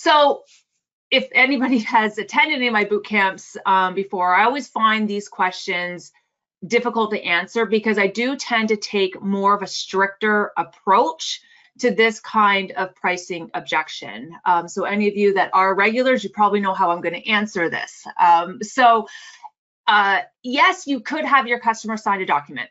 So if anybody has attended any of my boot camps um, before, I always find these questions difficult to answer because I do tend to take more of a stricter approach to this kind of pricing objection. Um, so any of you that are regulars, you probably know how I'm going to answer this. Um, so uh, yes, you could have your customer sign a document,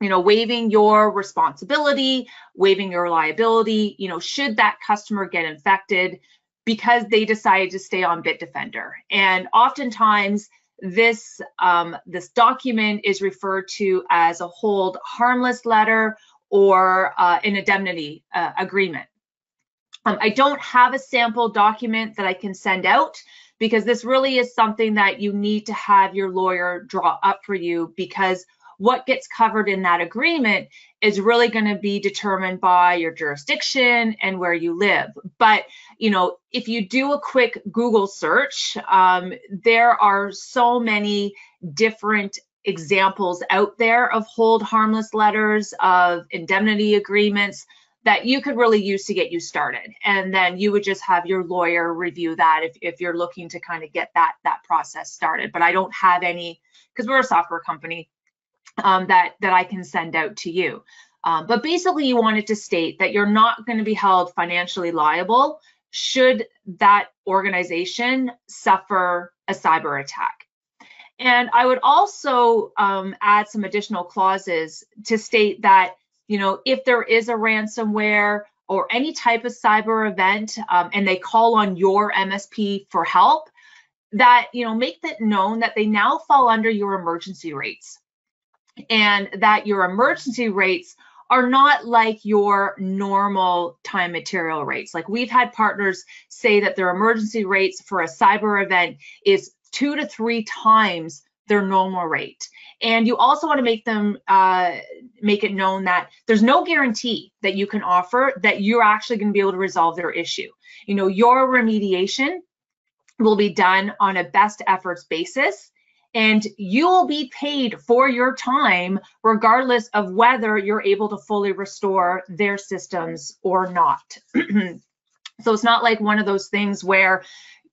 you know, waiving your responsibility, waiving your liability, you know, should that customer get infected because they decided to stay on Bitdefender. And oftentimes this, um, this document is referred to as a hold harmless letter or uh, an indemnity uh, agreement. Um, I don't have a sample document that I can send out because this really is something that you need to have your lawyer draw up for you because what gets covered in that agreement is really going to be determined by your jurisdiction and where you live. But, you know, if you do a quick Google search, um, there are so many different examples out there of hold harmless letters, of indemnity agreements that you could really use to get you started. And then you would just have your lawyer review that if, if you're looking to kind of get that, that process started. But I don't have any, because we're a software company, um, that, that I can send out to you. Um, but basically you wanted to state that you're not going to be held financially liable should that organization suffer a cyber attack. And I would also um, add some additional clauses to state that, you know, if there is a ransomware or any type of cyber event um, and they call on your MSP for help, that, you know, make that known that they now fall under your emergency rates and that your emergency rates are not like your normal time material rates. Like we've had partners say that their emergency rates for a cyber event is two to three times their normal rate. And you also want to make them uh, make it known that there's no guarantee that you can offer that you're actually going to be able to resolve their issue. You know, your remediation will be done on a best efforts basis and you'll be paid for your time regardless of whether you're able to fully restore their systems or not. so it's not like one of those things where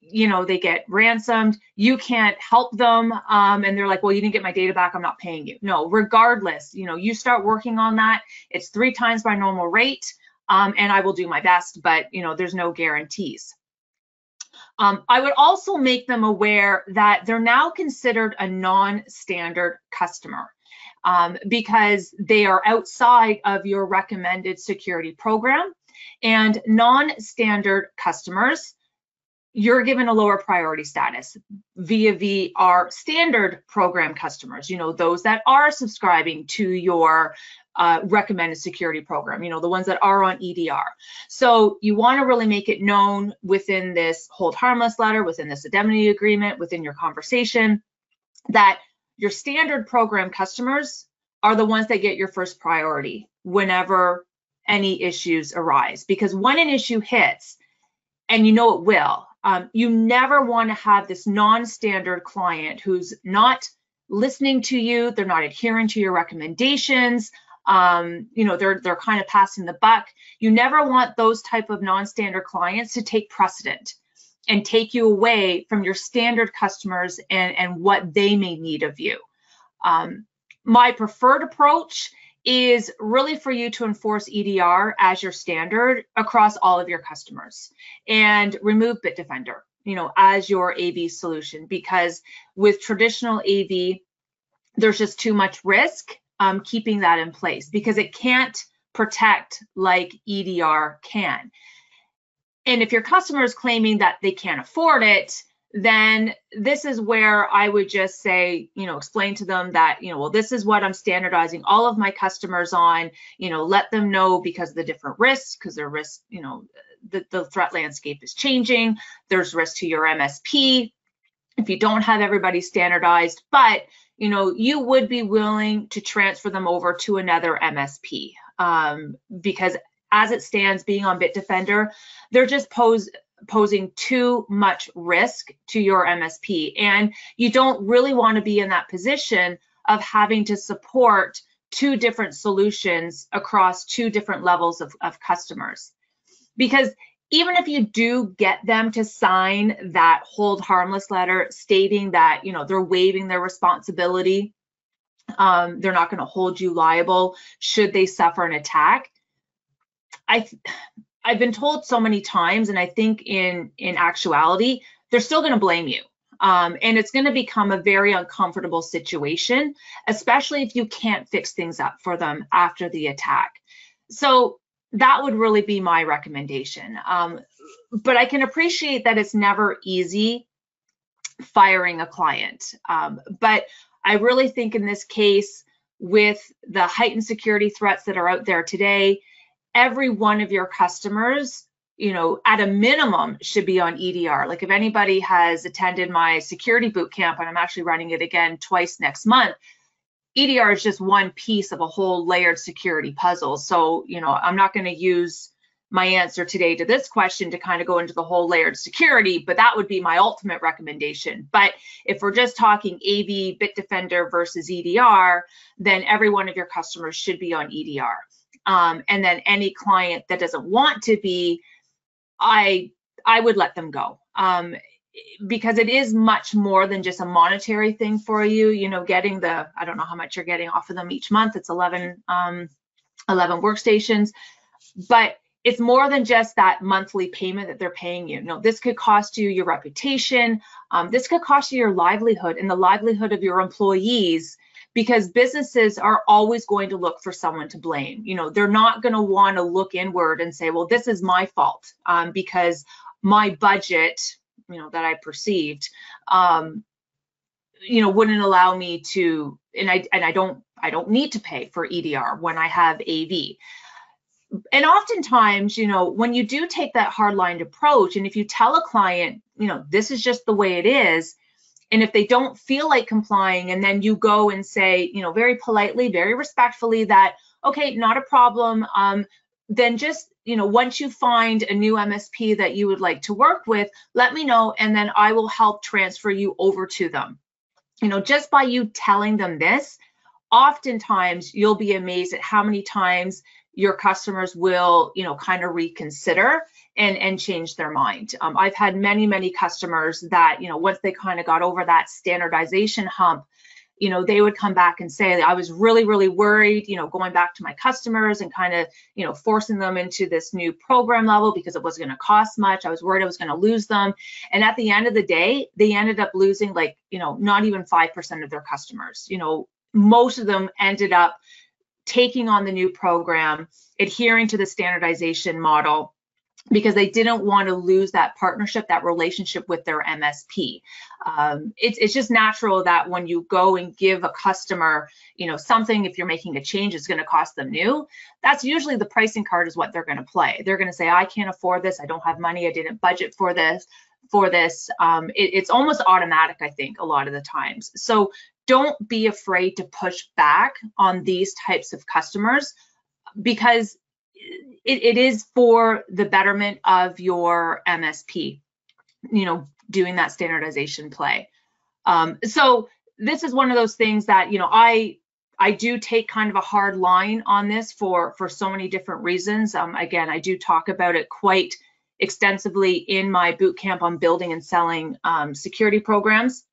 you know they get ransomed you can't help them um, and they're like well you didn't get my data back i'm not paying you no regardless you know you start working on that it's three times my normal rate um, and i will do my best but you know there's no guarantees um, I would also make them aware that they're now considered a non-standard customer um, because they are outside of your recommended security program. And non-standard customers you're given a lower priority status via the our standard program customers, you know, those that are subscribing to your uh, recommended security program, you know, the ones that are on EDR. So you want to really make it known within this hold harmless letter, within this indemnity agreement, within your conversation, that your standard program customers are the ones that get your first priority whenever any issues arise. Because when an issue hits, and you know it will, um, you never want to have this non-standard client who's not listening to you, they're not adhering to your recommendations, um, you know, they're they're kind of passing the buck. You never want those type of non-standard clients to take precedent and take you away from your standard customers and, and what they may need of you. Um, my preferred approach is really for you to enforce EDR as your standard across all of your customers and remove Bitdefender, you know, as your AV solution because with traditional AV, there's just too much risk um, keeping that in place because it can't protect like EDR can. And if your customer is claiming that they can't afford it, then this is where I would just say, you know, explain to them that, you know, well, this is what I'm standardizing all of my customers on, you know, let them know because of the different risks, because their risk, you know, the, the threat landscape is changing. There's risk to your MSP if you don't have everybody standardized, but, you know, you would be willing to transfer them over to another MSP um, because as it stands, being on Bitdefender, they're just pose posing too much risk to your MSP. And you don't really want to be in that position of having to support two different solutions across two different levels of, of customers. Because even if you do get them to sign that hold harmless letter stating that you know they're waiving their responsibility um, they're not going to hold you liable should they suffer an attack i i've been told so many times and i think in in actuality they're still going to blame you um, and it's going to become a very uncomfortable situation especially if you can't fix things up for them after the attack so that would really be my recommendation. Um, but I can appreciate that it's never easy firing a client. Um, but I really think in this case, with the heightened security threats that are out there today, every one of your customers, you know, at a minimum should be on EDR. Like if anybody has attended my security boot camp, and I'm actually running it again twice next month, EDR is just one piece of a whole layered security puzzle. So, you know, I'm not going to use my answer today to this question to kind of go into the whole layered security, but that would be my ultimate recommendation. But if we're just talking AV, Bitdefender versus EDR, then every one of your customers should be on EDR. Um, and then any client that doesn't want to be, I I would let them go. Um, because it is much more than just a monetary thing for you you know getting the i don't know how much you're getting off of them each month it's 11 um 11 workstations but it's more than just that monthly payment that they're paying you. No, this could cost you your reputation. Um, this could cost you your livelihood and the livelihood of your employees because businesses are always going to look for someone to blame. You know, they're not going to want to look inward and say, well, this is my fault um, because my budget you know that I perceived, um, you know, wouldn't allow me to, and I and I don't I don't need to pay for EDR when I have AV. And oftentimes, you know, when you do take that hardline approach, and if you tell a client, you know, this is just the way it is, and if they don't feel like complying, and then you go and say, you know, very politely, very respectfully that, okay, not a problem, um, then just you know once you find a new msp that you would like to work with let me know and then i will help transfer you over to them. You know just by you telling them this oftentimes you'll be amazed at how many times your customers will you know kind of reconsider and and change their mind um, i've had many many customers that you know once they kind of got over that standardization hump you know, they would come back and say, I was really, really worried, you know, going back to my customers and kind of, you know, forcing them into this new program level because it wasn't going to cost much. I was worried I was going to lose them. And at the end of the day, they ended up losing like, you know, not even 5% of their customers. You know, most of them ended up taking on the new program, adhering to the standardization model because they didn't want to lose that partnership, that relationship with their MSP. Um, it's, it's just natural that when you go and give a customer, you know, something, if you're making a change, it's going to cost them new. That's usually the pricing card is what they're going to play. They're going to say, I can't afford this. I don't have money. I didn't budget for this. For this, um, it, it's almost automatic, I think, a lot of the times. So don't be afraid to push back on these types of customers because it, it is for the betterment of your MSP, you know, doing that standardization play. Um, so this is one of those things that, you know, I I do take kind of a hard line on this for for so many different reasons. Um, again, I do talk about it quite extensively in my boot camp on building and selling um, security programs.